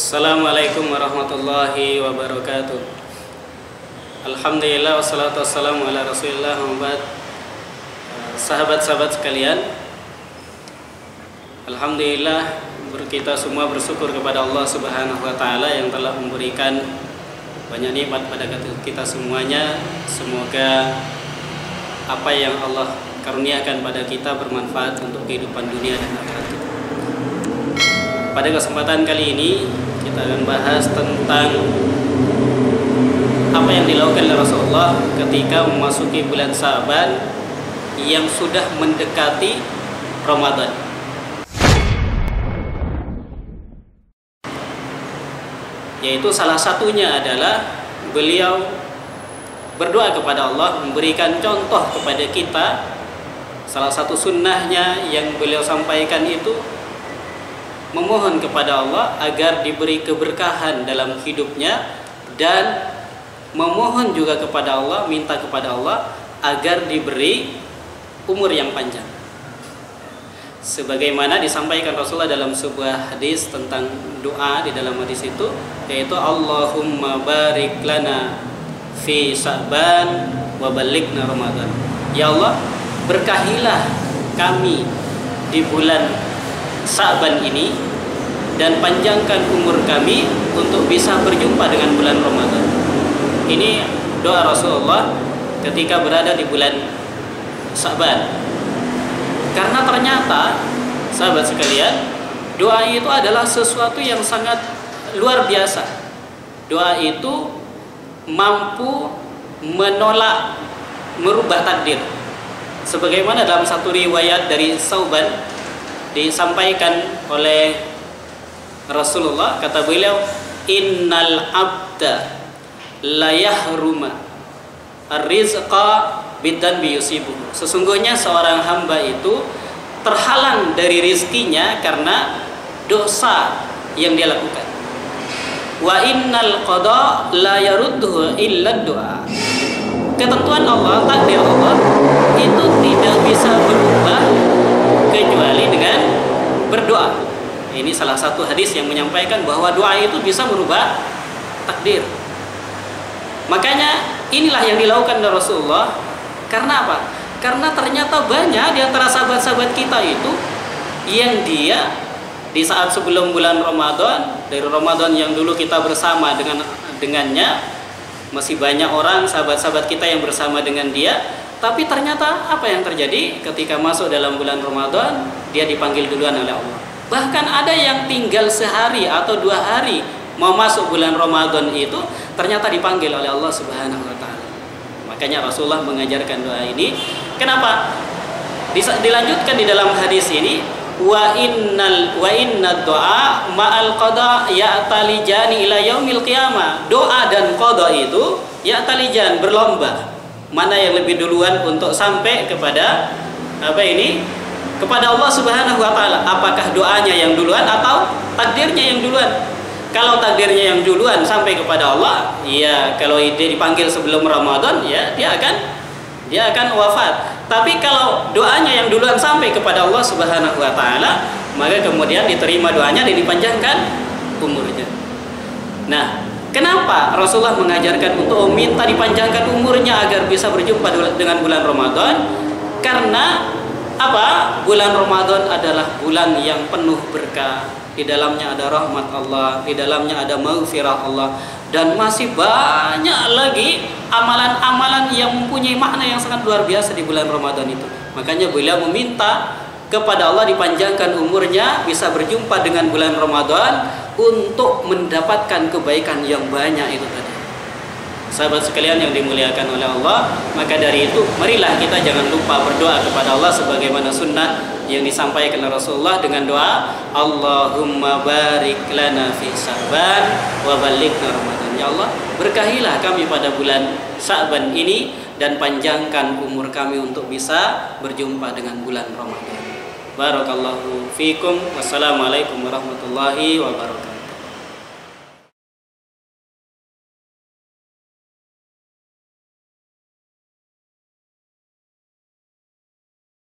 Assalamualaikum warahmatullahi wabarakatuh. Alhamdulillah wassalatu wassalamu ala rasulillah Muhammad Sahabat-sahabat sekalian Alhamdulillah kita semua bersyukur kepada Allah subhanahu wa ta'ala Yang telah memberikan banyak nikmat pada kita semuanya. Semoga apa yang Allah karuniakan pada kita bermanfaat untuk kehidupan dunia dan akhirat pada kesempatan kali ini kita akan bahas tentang apa yang dilakukan oleh Rasulullah ketika memasuki bulan Sa'ban yang sudah mendekati Ramadan. Yaitu salah satunya adalah beliau berdoa kepada Allah memberikan contoh kepada kita salah satu sunnahnya yang beliau sampaikan itu memohon kepada Allah agar diberi keberkahan dalam hidupnya dan memohon juga kepada Allah, minta kepada Allah agar diberi umur yang panjang. Sebagaimana disampaikan Rasulullah dalam sebuah hadis tentang doa di dalam hadis itu yaitu Allahumma barik lana fi Sa'ban wa balighna Ramadan. Ya Allah, berkahilah kami di bulan Sa'ban ini dan panjangkan umur kami untuk bisa berjumpa dengan bulan Ramadan. Ini doa Rasulullah ketika berada di bulan Sa'ban. Karena ternyata sahabat sekalian, doa itu adalah sesuatu yang sangat luar biasa. Doa itu mampu menolak merubah takdir. Sebagaimana dalam satu riwayat dari Sauban disampaikan oleh Rasulullah kata beliau innal abda la yahruma rizqa bidan biyusibu sesungguhnya seorang hamba itu terhalang dari rizkinya karena dosa yang dia lakukan. Wa innal qada la yarudduhu illa doa ketentuan Allah takdir Allah itu tidak bisa berubah kecuali dengan berdoa. Ini salah satu hadis yang menyampaikan bahwa doa itu bisa merubah takdir. Makanya inilah yang dilakukan oleh Rasulullah. Karena apa? Karena ternyata banyak di antara sahabat-sahabat kita itu yang dia di saat sebelum bulan Ramadan, dari Ramadan yang dulu kita bersama dengan dengannya, masih banyak orang sahabat-sahabat kita yang bersama dengan dia tapi ternyata apa yang terjadi ketika masuk dalam bulan Ramadan, dia dipanggil duluan oleh Allah. Bahkan ada yang tinggal sehari atau dua hari mau masuk bulan Ramadan itu ternyata dipanggil oleh Allah Subhanahu wa taala. Makanya Rasulullah mengajarkan doa ini. Kenapa? Dilanjutkan di dalam hadis ini wa innal wa inna doa ma'al qada ya'talijani ila yaumil qiyamah. Doa dan qada itu ya'talijan berlomba mana yang lebih duluan untuk sampai kepada apa ini? Kepada Allah Subhanahu wa taala. Apakah doanya yang duluan atau takdirnya yang duluan? Kalau takdirnya yang duluan sampai kepada Allah ya kalau dia dipanggil sebelum Ramadan ya dia akan dia akan wafat. Tapi kalau doanya yang duluan sampai kepada Allah Subhanahu wa taala maka kemudian diterima doanya dan dipanjangkan umurnya. Nah Kenapa Rasulullah mengajarkan untuk minta dipanjangkan umurnya agar bisa berjumpa dengan bulan Ramadan? Karena apa? Bulan Ramadan adalah bulan yang penuh berkah. Di dalamnya ada rahmat Allah, di dalamnya ada maghfirah Allah dan masih banyak lagi amalan-amalan yang mempunyai makna yang sangat luar biasa di bulan Ramadan itu. Makanya beliau meminta kepada Allah dipanjangkan umurnya bisa berjumpa dengan bulan Ramadan untuk mendapatkan kebaikan yang banyak itu tadi. Sahabat sekalian yang dimuliakan oleh Allah, maka dari itu marilah kita jangan lupa berdoa kepada Allah sebagaimana sunnah yang disampaikan Rasulullah dengan doa Allahumma barik lana fi Sa'ban wa balighna. Ya Allah, berkahilah kami pada bulan Sa'ban ini dan panjangkan umur kami untuk bisa berjumpa dengan bulan Ramadan. Barakallahu fikum. Wassalamualaikum warahmatullahi wabarakatuh.